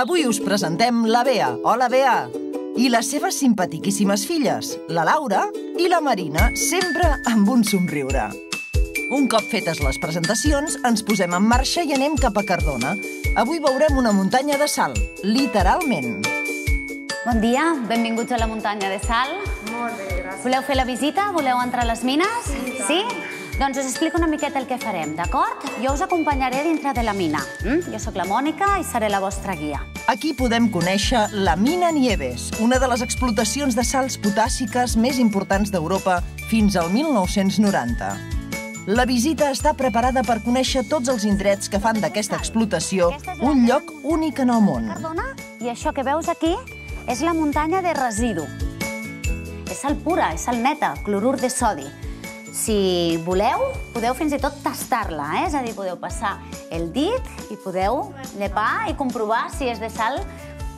Avui us presentem la Bea. Hola, Bea! I les seves simpatiquíssimes filles, la Laura i la Marina, sempre amb un somriure. Un cop fetes les presentacions, ens posem en marxa i anem cap a Cardona. Avui veurem una muntanya de sal, literalment. Bon dia, benvinguts a la muntanya de Sal. Molt bé, gràcies. Voleu fer la visita? Voleu entrar a les mines? Sí? Doncs us explico una miqueta el que farem, d'acord? Jo us acompanyaré dintre de la mina. Mm? Jo sóc la Mònica i seré la vostra guia. Aquí podem conèixer la Mina Nieves, una de les explotacions de sals potàssiques més importants d'Europa fins al 1990. La visita està preparada per conèixer tots els indrets que fan d'aquesta explotació un lloc únic en el món. Cardona? I això que veus aquí és la muntanya de residu. És sal pura, és sal neta, clorur de sodi. Si voleu, podeu fins i tot tastar-la, eh? és a dir, podeu passar el dit i podeu llepar i comprovar si és de sal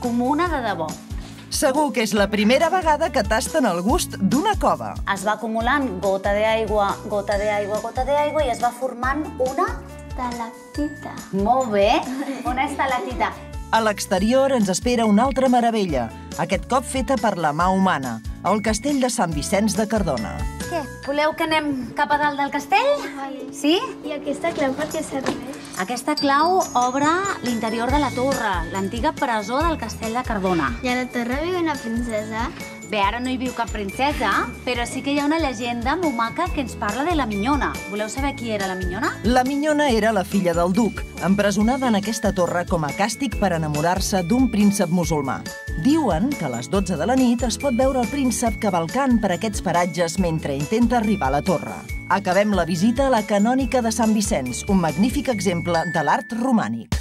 comuna de debò. Segur que és la primera vegada que tasten el gust d'una cova. Es va acumulant gota d'aigua, gota d'aigua, gota d'aigua i es va formant una... Talactita. Molt bé, una estalactita. A l'exterior ens espera una altra meravella, aquest cop feta per la mà humana, el castell de Sant Vicenç de Cardona. Què, voleu que anem cap a dalt del castell? Vale. Sí? I aquesta clau per què serveix? Aquesta clau obre l'interior de la torre, l'antiga presó del castell de Cardona. I a la torre viu una princesa? Bé, ara no hi viu cap princesa, però sí que hi ha una llegenda molt maca que ens parla de la Minyona. Voleu saber qui era la Minyona? La Minyona era la filla del duc, empresonada en aquesta torre com a càstig per enamorar-se d'un príncep musulmà. Diuen que a les 12 de la nit es pot veure el príncep cavalcant per aquests paratges mentre intenta arribar a la torre. Acabem la visita a la canònica de Sant Vicenç, un magnífic exemple de l'art romànic.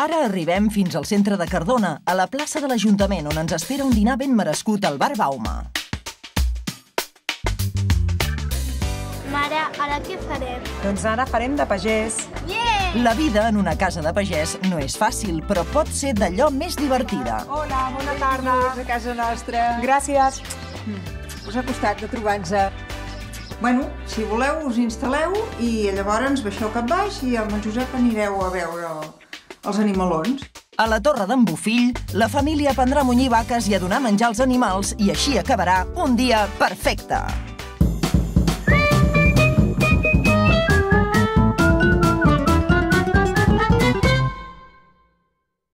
Ara arribem fins al centre de Cardona, a la plaça de l'Ajuntament, on ens espera un dinar ben merescut al Bar Bauma. Mare, ara què farem? Doncs ara farem de pagès. Yeah! La vida en una casa de pagès no és fàcil, però pot ser d'allò més divertida. Hola, bona tarda. a casa nostra. Gràcies. Us ha costat de trobar-nos. Bueno, si voleu, us instal·leu i llavors baixeu cap baix i amb en Josep anireu a veure els animalons. A la Torre d'en Bufill, la família aprendrà a munyir vaques i a donar menjar als animals i així acabarà un dia perfecte.